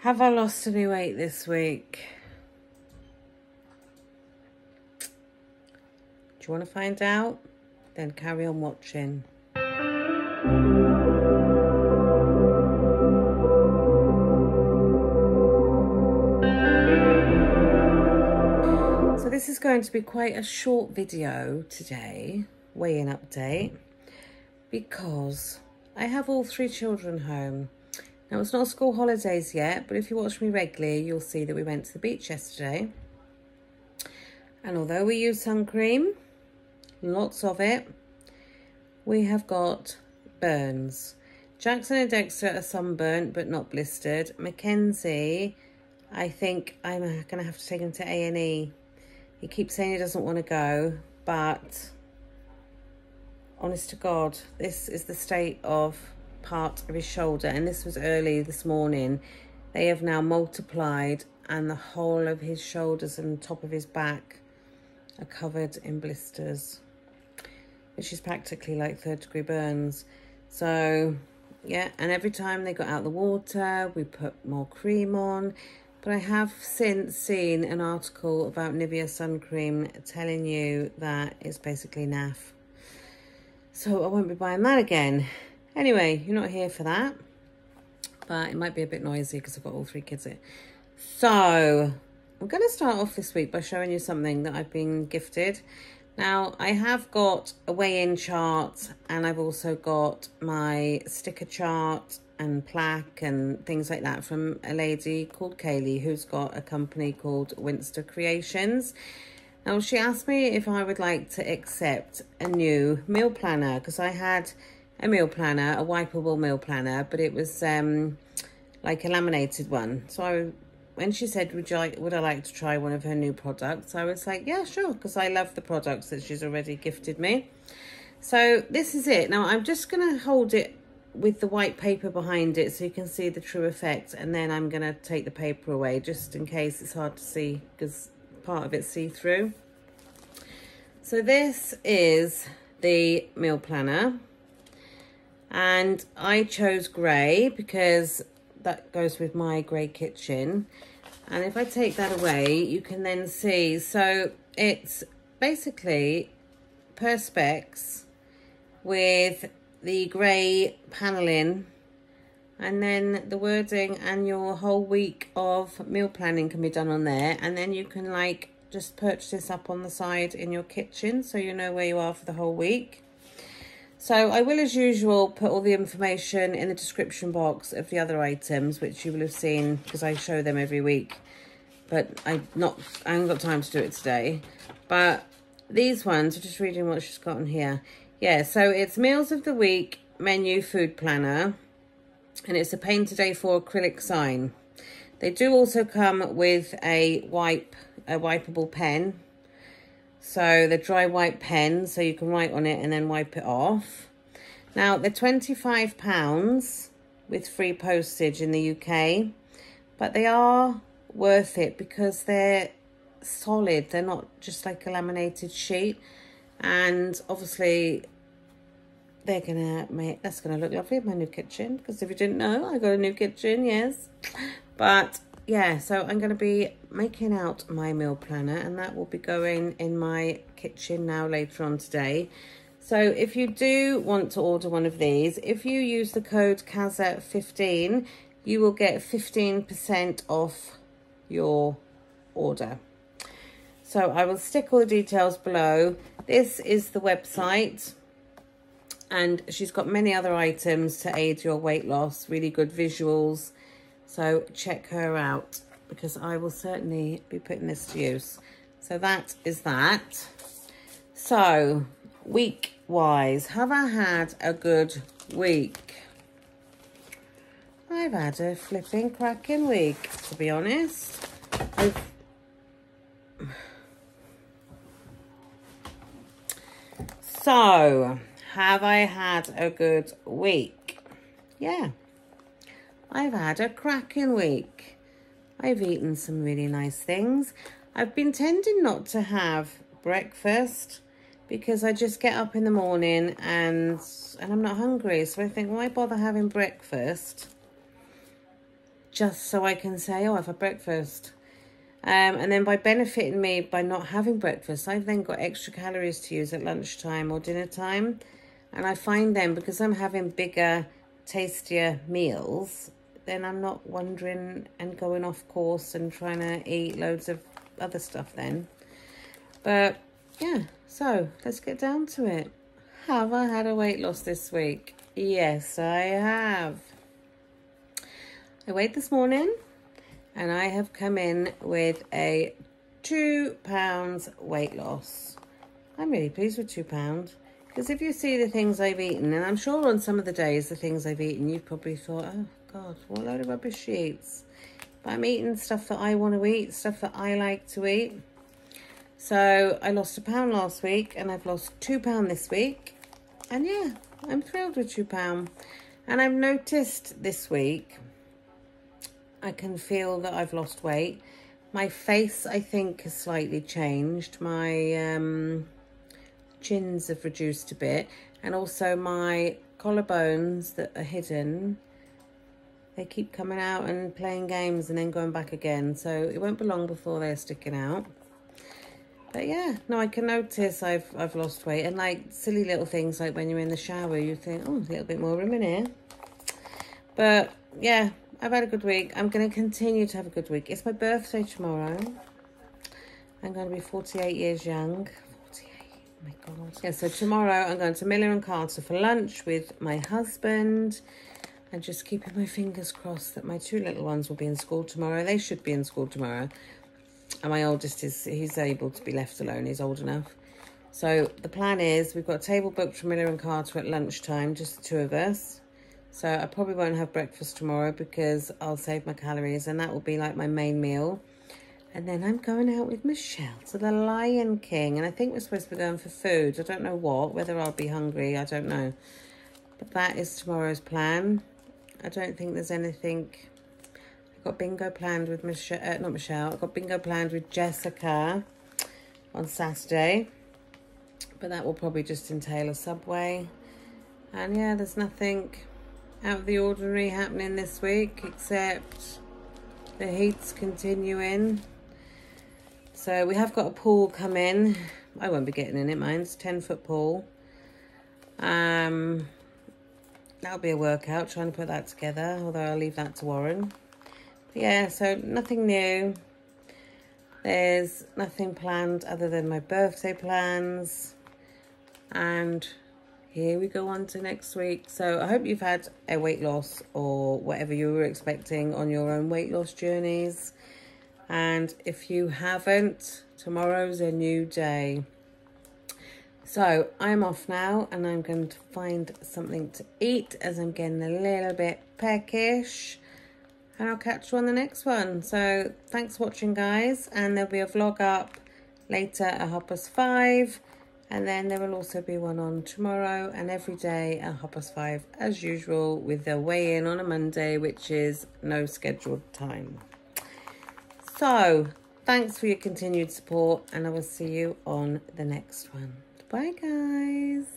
Have I lost any weight this week? Do you want to find out? Then carry on watching. So this is going to be quite a short video today, weigh-in update, because I have all three children home. Now it's not school holidays yet, but if you watch me regularly, you'll see that we went to the beach yesterday. And although we use sun cream, lots of it, we have got burns. Jackson and Dexter are sunburnt but not blistered. Mackenzie, I think I'm going to have to take him to A&E he keeps saying he doesn't want to go, but honest to God, this is the state of part of his shoulder. And this was early this morning. They have now multiplied and the whole of his shoulders and top of his back are covered in blisters, which is practically like third degree burns. So yeah, and every time they got out the water, we put more cream on but I have since seen an article about Nivea sun cream telling you that it's basically naff. So I won't be buying that again. Anyway, you're not here for that. But it might be a bit noisy because I've got all three kids here. So I'm going to start off this week by showing you something that I've been gifted. Now, I have got a weigh-in chart and I've also got my sticker chart and plaque and things like that from a lady called Kaylee who's got a company called Winster Creations. Now she asked me if I would like to accept a new meal planner because I had a meal planner, a wipeable meal planner, but it was um, like a laminated one. So I, when she said, would, you like, would I like to try one of her new products? I was like, yeah, sure, because I love the products that she's already gifted me. So this is it. Now I'm just going to hold it with the white paper behind it so you can see the true effect and then I'm going to take the paper away just in case it's hard to see because part of it's see-through. So this is the meal planner and I chose grey because that goes with my grey kitchen. And if I take that away you can then see. So it's basically perspex with the grey panelling and then the wording and your whole week of meal planning can be done on there. And then you can like just purchase this up on the side in your kitchen so you know where you are for the whole week so I will as usual put all the information in the description box of the other items which you will have seen because I show them every week but I not I haven't got time to do it today but these ones I'm just reading what she's got on here yeah, so it's Meals of the Week Menu Food Planner. And it's a Painted A4 acrylic sign. They do also come with a wipe, a wipeable pen. So the dry wipe pen, so you can write on it and then wipe it off. Now, they're £25 with free postage in the UK. But they are worth it because they're solid. They're not just like a laminated sheet and obviously they're gonna make that's gonna look lovely in my new kitchen because if you didn't know I got a new kitchen yes but yeah so I'm gonna be making out my meal planner and that will be going in my kitchen now later on today so if you do want to order one of these if you use the code KAZZA15 you will get 15% off your order so I will stick all the details below this is the website and she's got many other items to aid your weight loss, really good visuals. So check her out because I will certainly be putting this to use. So that is that. So week wise, have I had a good week? I've had a flipping cracking week, to be honest. I've So, have I had a good week? Yeah, I've had a cracking week. I've eaten some really nice things. I've been tending not to have breakfast because I just get up in the morning and and I'm not hungry. So I think, why bother having breakfast? just so I can say, oh, I've had breakfast. Um, and then by benefiting me by not having breakfast, I've then got extra calories to use at lunchtime or dinner time. And I find then, because I'm having bigger, tastier meals, then I'm not wondering and going off course and trying to eat loads of other stuff then. But yeah, so let's get down to it. Have I had a weight loss this week? Yes, I have. I weighed this morning and I have come in with a two pounds weight loss. I'm really pleased with two pounds because if you see the things I've eaten, and I'm sure on some of the days the things I've eaten, you've probably thought, oh God, what load of rubbish she eats. But I'm eating stuff that I want to eat, stuff that I like to eat. So I lost a pound last week and I've lost two pound this week. And yeah, I'm thrilled with two pound. And I've noticed this week I can feel that I've lost weight. My face, I think, has slightly changed. My um, chins have reduced a bit. And also my collarbones that are hidden, they keep coming out and playing games and then going back again. So it won't be long before they're sticking out. But yeah, no, I can notice I've I've lost weight. And like silly little things like when you're in the shower, you think, oh, a little bit more room in here. But yeah, I've had a good week. I'm going to continue to have a good week. It's my birthday tomorrow. I'm going to be 48 years young. 48, oh my God. Yeah, so tomorrow I'm going to Miller and Carter for lunch with my husband. And just keeping my fingers crossed that my two little ones will be in school tomorrow. They should be in school tomorrow. And my oldest is, he's able to be left alone. He's old enough. So the plan is we've got a table booked for Miller and Carter at lunchtime, just the two of us. So I probably won't have breakfast tomorrow because I'll save my calories and that will be like my main meal. And then I'm going out with Michelle to the Lion King. And I think we're supposed to be going for food. I don't know what, whether I'll be hungry, I don't know. But that is tomorrow's plan. I don't think there's anything... I've got bingo planned with Michelle, uh, not Michelle, I've got bingo planned with Jessica on Saturday. But that will probably just entail a Subway. And yeah, there's nothing out of the ordinary happening this week except the heat's continuing so we have got a pool come in I won't be getting in it mine's 10 foot pool um that'll be a workout trying to put that together although I'll leave that to Warren but yeah so nothing new there's nothing planned other than my birthday plans and here we go on to next week. So I hope you've had a weight loss or whatever you were expecting on your own weight loss journeys. And if you haven't, tomorrow's a new day. So I'm off now and I'm going to find something to eat as I'm getting a little bit peckish. And I'll catch you on the next one. So thanks for watching guys. And there'll be a vlog up later at past five. And then there will also be one on tomorrow and every day at past five as usual with the weigh-in on a Monday, which is no scheduled time. So thanks for your continued support and I will see you on the next one. Bye guys.